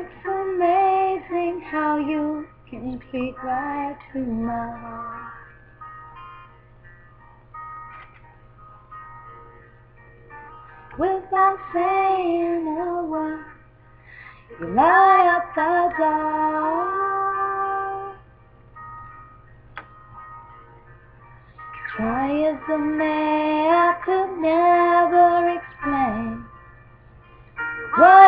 It's amazing how you can speak right to my heart. Without saying a word, you light up the dark. Try as I may, I could never explain what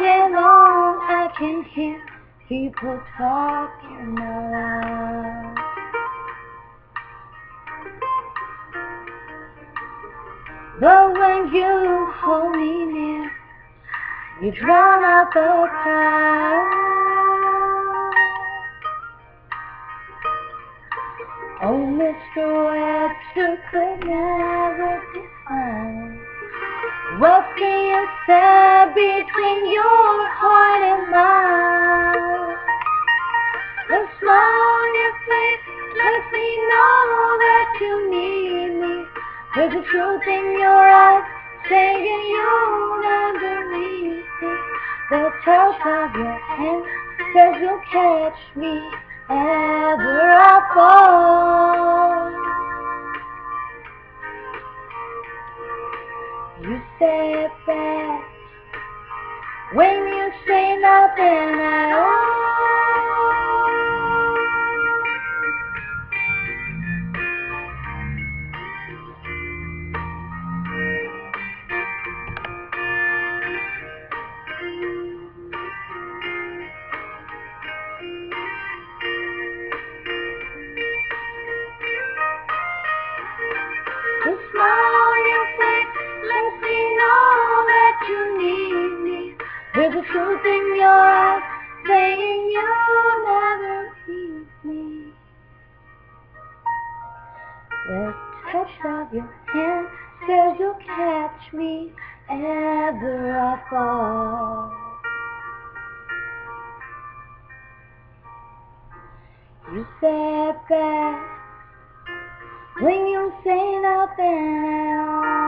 day long I can hear people talking aloud. But when you hold me near, you drown out the crowd. Oh, Mr. Webster could never define what said between your heart and mine. The smile on your face lets me know that you need me. There's a truth in your eyes saying you'll never leave me. The touch of your hand says you'll catch me ever I fall. You it best when you say nothing at all. Truth in your eyes saying you'll never leave me. The touch of your hand says you'll catch me ever I fall. You said that when you say nothing at all.